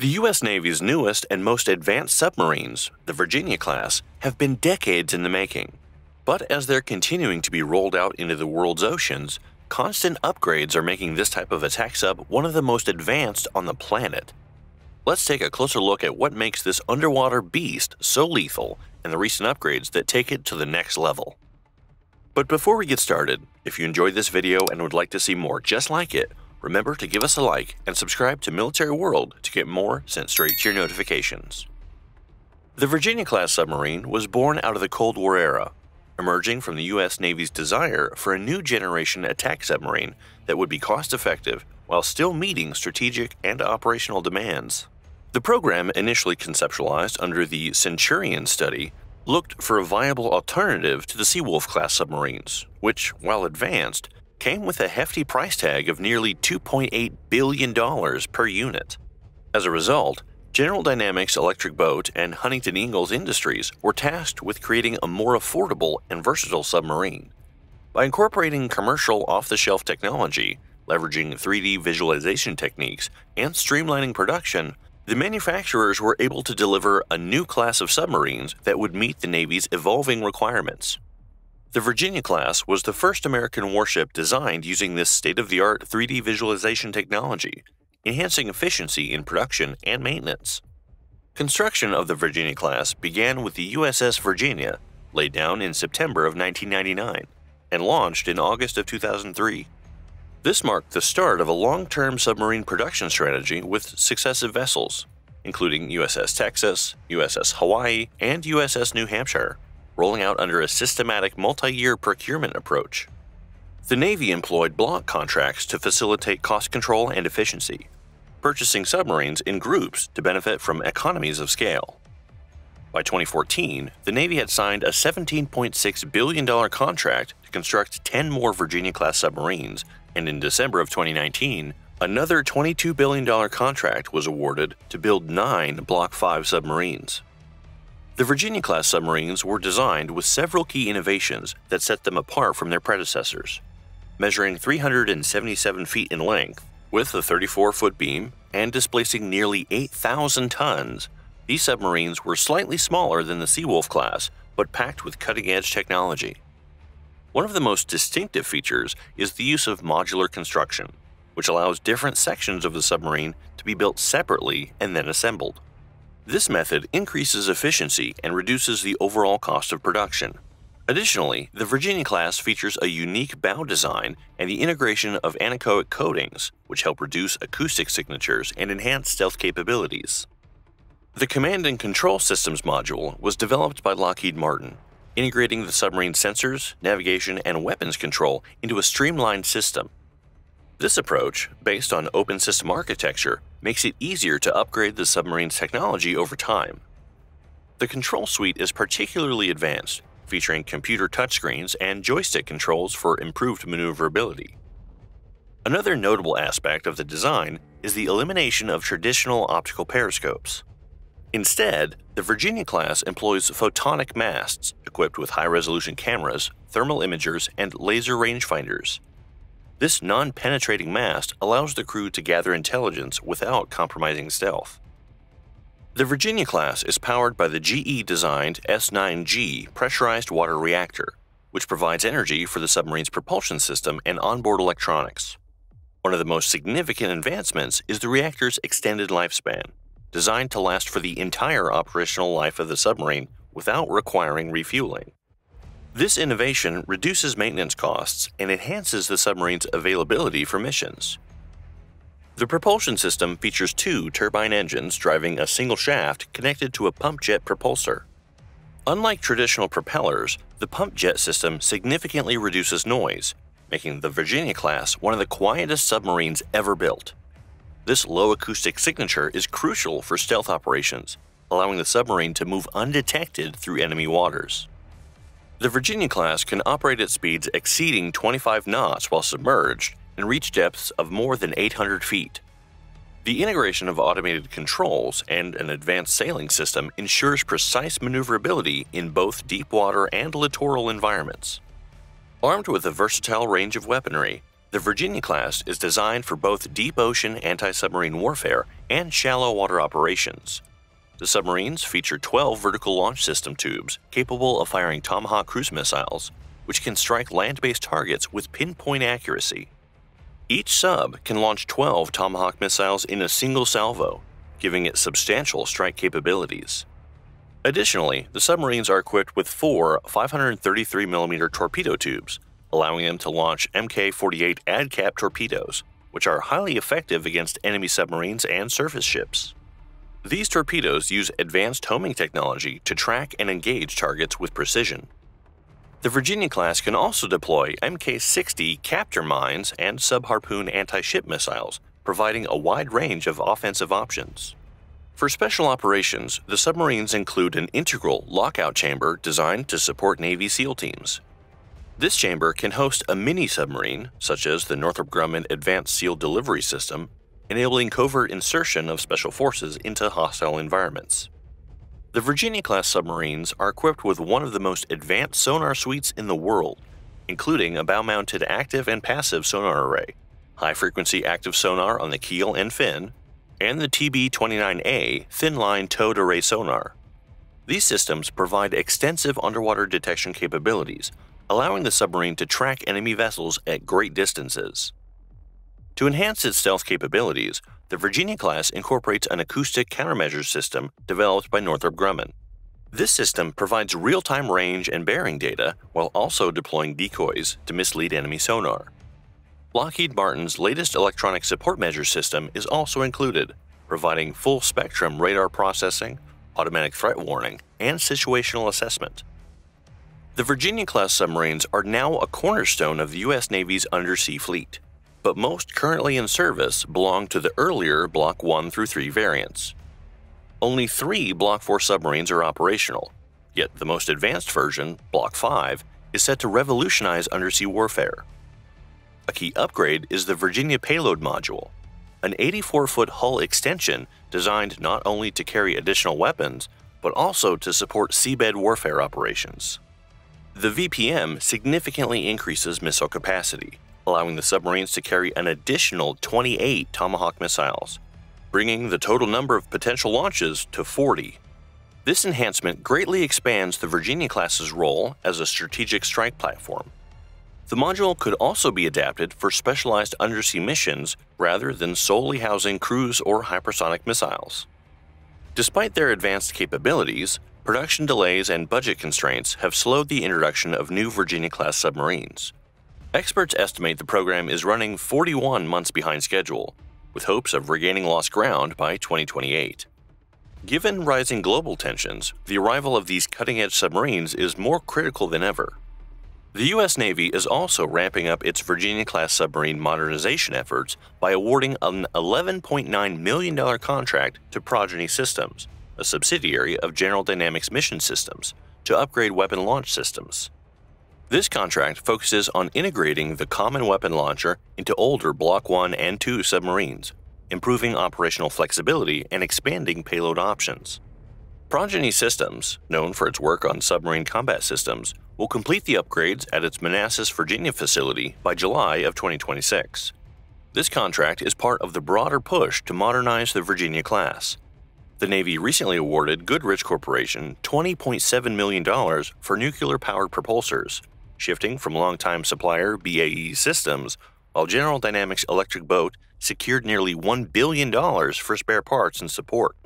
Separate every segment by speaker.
Speaker 1: The U.S. Navy's newest and most advanced submarines, the Virginia class, have been decades in the making. But as they're continuing to be rolled out into the world's oceans, constant upgrades are making this type of attack sub one of the most advanced on the planet. Let's take a closer look at what makes this underwater beast so lethal and the recent upgrades that take it to the next level. But before we get started, if you enjoyed this video and would like to see more just like it, remember to give us a like and subscribe to Military World to get more sent straight to your notifications. The Virginia-class submarine was born out of the Cold War era, emerging from the U.S. Navy's desire for a new generation attack submarine that would be cost-effective while still meeting strategic and operational demands. The program, initially conceptualized under the Centurion study, looked for a viable alternative to the Seawolf class submarines, which, while advanced, came with a hefty price tag of nearly $2.8 billion per unit. As a result, General Dynamics Electric Boat and Huntington Ingalls Industries were tasked with creating a more affordable and versatile submarine. By incorporating commercial off the shelf technology, leveraging 3D visualization techniques, and streamlining production, the manufacturers were able to deliver a new class of submarines that would meet the Navy's evolving requirements. The Virginia class was the first American warship designed using this state of the art 3D visualization technology, enhancing efficiency in production and maintenance. Construction of the Virginia class began with the USS Virginia, laid down in September of 1999, and launched in August of 2003. This marked the start of a long term submarine production strategy with successive vessels, including USS Texas, USS Hawaii, and USS New Hampshire, rolling out under a systematic multi year procurement approach. The Navy employed block contracts to facilitate cost control and efficiency, purchasing submarines in groups to benefit from economies of scale. By 2014, the Navy had signed a $17.6 billion contract to construct 10 more Virginia class submarines and in December of 2019, another $22 billion contract was awarded to build nine Block 5 submarines. The Virginia class submarines were designed with several key innovations that set them apart from their predecessors. Measuring 377 feet in length, with a 34 foot beam, and displacing nearly 8,000 tons, these submarines were slightly smaller than the Seawolf class, but packed with cutting edge technology. One of the most distinctive features is the use of modular construction, which allows different sections of the submarine to be built separately and then assembled. This method increases efficiency and reduces the overall cost of production. Additionally, the Virginia class features a unique bow design and the integration of anechoic coatings, which help reduce acoustic signatures and enhance stealth capabilities. The Command and Control Systems module was developed by Lockheed Martin integrating the submarine sensors, navigation, and weapons control into a streamlined system. This approach, based on open system architecture, makes it easier to upgrade the submarine's technology over time. The control suite is particularly advanced, featuring computer touchscreens and joystick controls for improved maneuverability. Another notable aspect of the design is the elimination of traditional optical periscopes. Instead, the Virginia class employs photonic masts equipped with high resolution cameras, thermal imagers, and laser rangefinders. This non penetrating mast allows the crew to gather intelligence without compromising stealth. The Virginia class is powered by the GE designed S9G pressurized water reactor, which provides energy for the submarine's propulsion system and onboard electronics. One of the most significant advancements is the reactor's extended lifespan, designed to last for the entire operational life of the submarine without requiring refueling. This innovation reduces maintenance costs and enhances the submarine's availability for missions. The propulsion system features two turbine engines driving a single shaft connected to a pump jet propulsor. Unlike traditional propellers, the pump jet system significantly reduces noise, making the Virginia class one of the quietest submarines ever built. This low acoustic signature is crucial for stealth operations, allowing the submarine to move undetected through enemy waters. The Virginia class can operate at speeds exceeding 25 knots while submerged and reach depths of more than 800 feet. The integration of automated controls and an advanced sailing system ensures precise maneuverability in both deep water and littoral environments. Armed with a versatile range of weaponry, The Virginia class is designed for both deep ocean anti submarine warfare and shallow water operations. The submarines feature 12 vertical launch system tubes capable of firing Tomahawk cruise missiles, which can strike land based targets with pinpoint accuracy. Each sub can launch 12 Tomahawk missiles in a single salvo, giving it substantial strike capabilities. Additionally, the submarines are equipped with four 533mm torpedo tubes, allowing them to launch Mk 48 ADCAP torpedoes, which are highly effective against enemy submarines and surface ships. These torpedoes use advanced homing technology to track and engage targets with precision. The Virginia class can also deploy Mk 60 Captor mines and sub harpoon anti ship missiles, providing a wide range of offensive options. For special operations, the submarines include an integral lockout chamber designed to support Navy SEAL teams. This chamber can host a mini submarine, such as the Northrop Grumman Advanced SEAL Delivery System, enabling covert insertion of special forces into hostile environments. The Virginia class submarines are equipped with one of the most advanced sonar suites in the world, including a bow mounted active and passive sonar array, high frequency active sonar on the keel and fin, and the TB 29A thin line towed array sonar. These systems provide extensive underwater detection capabilities allowing the submarine to track enemy vessels at great distances. To enhance its stealth capabilities, the Virginia class incorporates an acoustic countermeasure system developed by Northrop Grumman. This system provides real time range and bearing data while also deploying decoys to mislead enemy sonar. Lockheed Martin's latest electronic support measure system is also included, providing full spectrum radar processing, automatic threat warning, and situational assessment. The Virginia class submarines are now a cornerstone of the U.S. Navy's undersea fleet, but most currently in service belong to the earlier Block 1 through 3 variants. Only three Block 4 submarines are operational, yet the most advanced version, Block 5, is set to revolutionize undersea warfare. A key upgrade is the Virginia Payload Module, an 84 foot hull extension designed not only to carry additional weapons, but also to support seabed warfare operations. The VPM significantly increases missile capacity, allowing the submarines to carry an additional 28 Tomahawk missiles, bringing the total number of potential launches to 40. This enhancement greatly expands the Virginia class's role as a strategic strike platform. The module could also be adapted for specialized undersea missions rather than solely housing cruise or hypersonic missiles. Despite their advanced capabilities, Production delays and budget constraints have slowed the introduction of new Virginia class submarines. Experts estimate the program is running 41 months behind schedule, with hopes of regaining lost ground by 2028. Given rising global tensions, the arrival of these cutting edge submarines is more critical than ever. The U.S. Navy is also ramping up its Virginia class submarine modernization efforts by awarding an $11.9 million contract to Progeny Systems a subsidiary of General Dynamics Mission Systems, to upgrade weapon launch systems. This contract focuses on integrating the Common Weapon Launcher into older Block 1 and 2 submarines, improving operational flexibility and expanding payload options. Progeny Systems, known for its work on submarine combat systems, will complete the upgrades at its Manassas, Virginia facility by July of 2026. This contract is part of the broader push to modernize the Virginia class, the Navy recently awarded Goodrich Corporation $20.7 million for nuclear powered propulsors, shifting from longtime supplier BAE Systems, while General Dynamics Electric Boat secured nearly $1 billion for spare parts and support.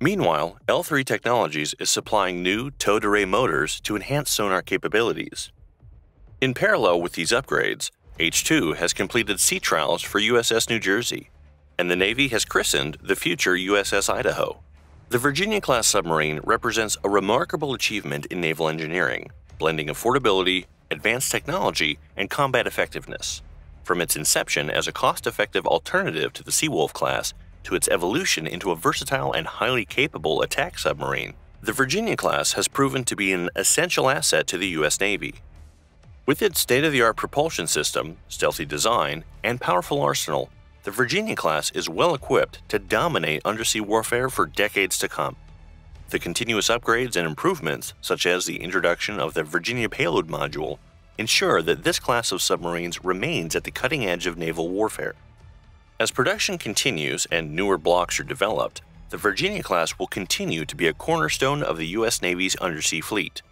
Speaker 1: Meanwhile, L3 Technologies is supplying new towed array motors to enhance sonar capabilities. In parallel with these upgrades, H2 has completed sea trials for USS New Jersey, and the Navy has christened the future USS Idaho. The Virginia class submarine represents a remarkable achievement in naval engineering, blending affordability, advanced technology, and combat effectiveness. From its inception as a cost effective alternative to the Seawolf class to its evolution into a versatile and highly capable attack submarine, the Virginia class has proven to be an essential asset to the U.S. Navy. With its state of the art propulsion system, stealthy design, and powerful arsenal, the Virginia class is well equipped to dominate undersea warfare for decades to come. The continuous upgrades and improvements, such as the introduction of the Virginia Payload Module, ensure that this class of submarines remains at the cutting edge of naval warfare. As production continues and newer blocks are developed, the Virginia class will continue to be a cornerstone of the U.S. Navy's undersea fleet,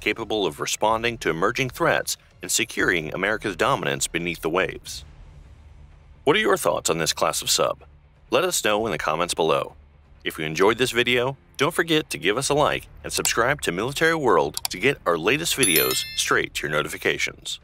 Speaker 1: capable of responding to emerging threats and securing America's dominance beneath the waves. What are your thoughts on this class of sub? Let us know in the comments below. If you enjoyed this video, don't forget to give us a like and subscribe to Military World to get our latest videos straight to your notifications.